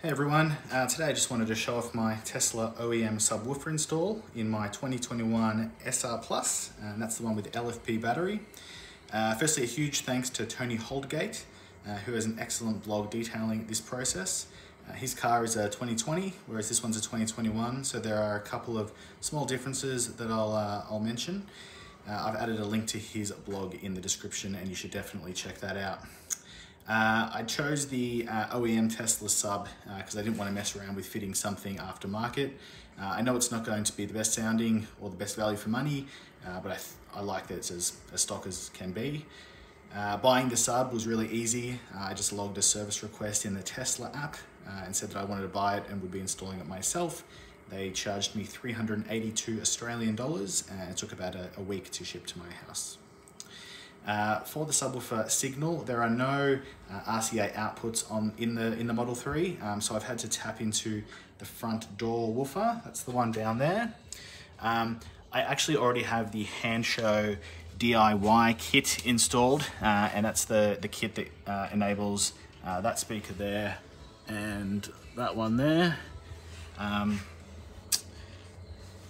Hey everyone, uh, today I just wanted to show off my Tesla OEM subwoofer install in my 2021 SR Plus, and that's the one with LFP battery. Uh, firstly, a huge thanks to Tony Holdgate, uh, who has an excellent blog detailing this process. Uh, his car is a 2020, whereas this one's a 2021, so there are a couple of small differences that I'll, uh, I'll mention. Uh, I've added a link to his blog in the description and you should definitely check that out. Uh, I chose the uh, OEM Tesla sub because uh, I didn't want to mess around with fitting something aftermarket. Uh, I know it's not going to be the best sounding or the best value for money, uh, but I, I, like that it's as, as stock as can be. Buying the sub was really easy. I just logged a service request in the Tesla app and said that I wanted to buy it and would be installing it myself. They charged me 382 Australian dollars and it took about a, a week to ship to my house. Uh, for the subwoofer signal, there are no uh, RCA outputs on in the in the Model 3, um, so I've had to tap into the front door woofer. That's the one down there. Um, I actually already have the Hansshow DIY kit installed, uh, and that's the, the kit that uh, enables uh, that speaker there and that one there. Um,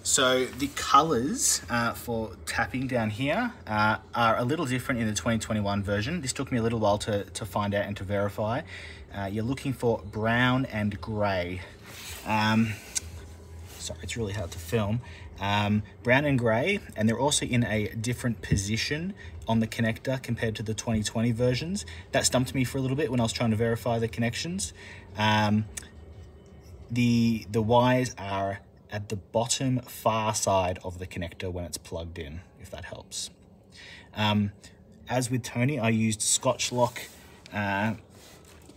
so the colors uh, for tapping down here uh, are a little different in the 2021 version. This took me a little while to, to find out and to verify. Uh, you're looking for brown and gray. Um, sorry, it's really hard to film. Um, brown and gray, and they're also in a different position on the connector compared to the 2020 versions. That stumped me for a little bit when I was trying to verify the connections. Um, the, the wires are at the bottom far side of the connector when it's plugged in, if that helps. Um, as with Tony, I used Scotch-Lock uh,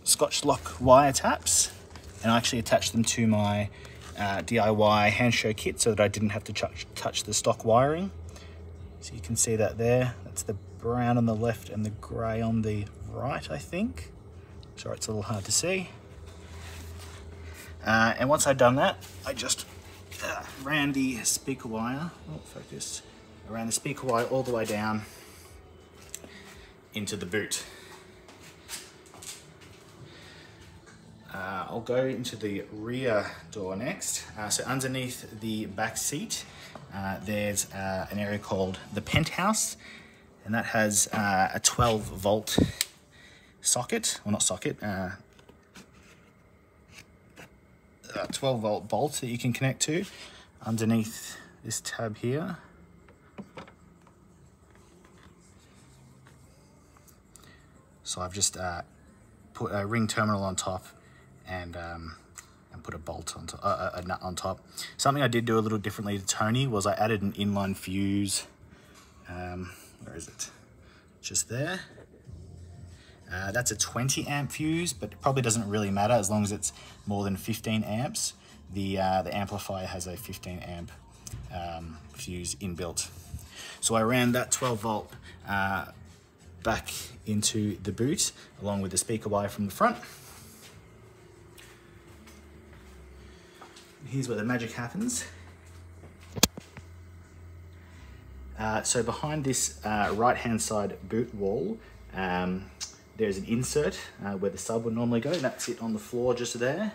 Scotch-Lock wire taps and I actually attached them to my uh, DIY Hansshow kit so that I didn't have to touch, touch the stock wiring. So you can see that there. That's the brown on the left and the grey on the right, I think. Sorry, it's a little hard to see. Uh, and once I'd done that, I just ran the speaker wire, oh, focus, ran the speaker wire all the way down into the boot. Uh, I'll go into the rear door next. Uh, so underneath the back seat, uh, there's uh, an area called the penthouse, and that has uh, a 12 volt socket, well not socket, uh, a 12 volt bolt that you can connect to underneath this tab here. So I've just uh, put a ring terminal on top and um, and put a bolt on top, uh, a nut on top. Something I did do a little differently to Tony was I added an inline fuse. Um, where is it? Just there. Uh, that's a 20 amp fuse, but it probably doesn't really matter as long as it's more than 15 amps. The, uh, the amplifier has a 15 amp um, fuse inbuilt. So I ran that 12 volt uh, back into the boot along with the speaker wire from the front. Here's where the magic happens. Uh, so behind this uh, right hand side boot wall, um, there's an insert uh, where the sub would normally go. That's it on the floor just there.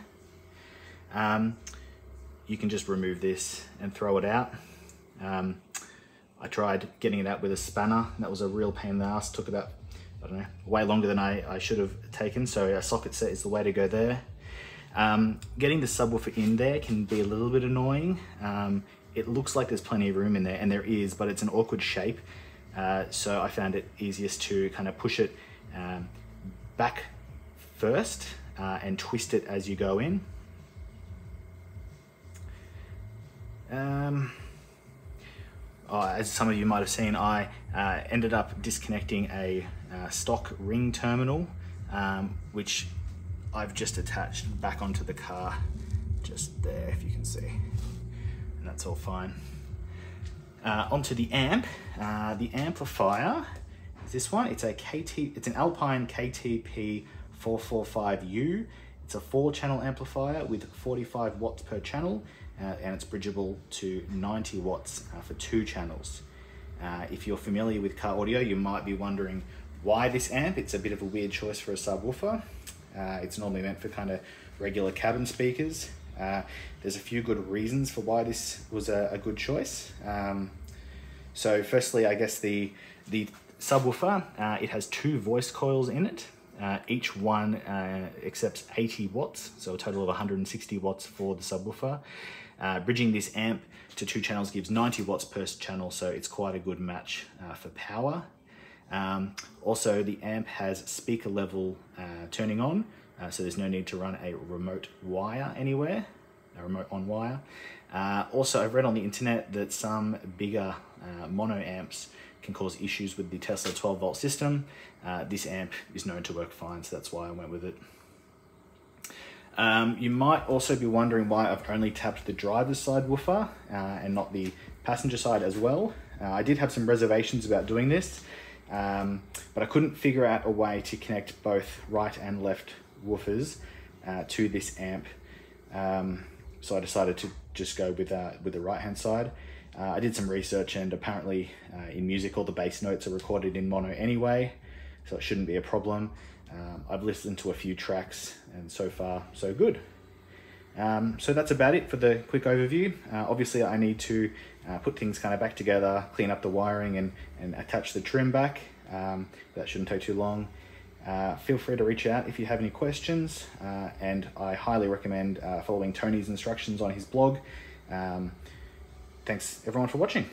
Um, you can just remove this and throw it out. Um, I tried getting it out with a spanner. That was a real pain in the ass. Took about, I don't know, way longer than I, I should have taken. So a socket set is the way to go there. Um, getting the subwoofer in there can be a little bit annoying. Um, it looks like there's plenty of room in there and there is, but it's an awkward shape. Uh, so I found it easiest to kind of push it um, back first uh, and twist it as you go in. Um, oh, as some of you might have seen, I uh, ended up disconnecting a uh, stock ring terminal, um, which I've just attached back onto the car, just there if you can see, and that's all fine. Uh, onto the amp, uh, the amplifier is this one. It's a KT, it's an Alpine KTP 445U. It's a four channel amplifier with 45 watts per channel uh, and it's bridgeable to 90 watts uh, for two channels. Uh, if you're familiar with car audio, you might be wondering why this amp. It's a bit of a weird choice for a subwoofer. Uh, it's normally meant for kind of regular cabin speakers. Uh, there's a few good reasons for why this was a, a good choice. Um, so firstly, I guess the, the subwoofer, uh, it has two voice coils in it. Uh, each one uh, accepts 80 watts, so a total of 160 watts for the subwoofer. Uh, bridging this amp to two channels gives 90 watts per channel, so it's quite a good match uh, for power. Um, also, the amp has speaker level uh, turning on, uh, so there's no need to run a remote wire anywhere, a remote on wire. Uh, also, I've read on the internet that some bigger uh, mono amps can cause issues with the Tesla 12 volt system. This amp is known to work fine, so that's why I went with it. Um, you might also be wondering why I've only tapped the driver's side woofer uh, and not the passenger side as well. Uh, I did have some reservations about doing this, um, but I couldn't figure out a way to connect both right and left woofers uh, to this amp. Um, so I decided to just go with, uh, with the right hand side. Uh, I did some research and apparently uh, in music all the bass notes are recorded in mono anyway, so it shouldn't be a problem. Um, I've listened to a few tracks and so far so good. Um, so that's about it for the quick overview. Uh, obviously I need to uh, put things kind of back together, clean up the wiring and, and attach the trim back. Um, that shouldn't take too long. Uh, feel free to reach out if you have any questions uh, and I highly recommend uh, following Tony's instructions on his blog. Um, thanks everyone for watching.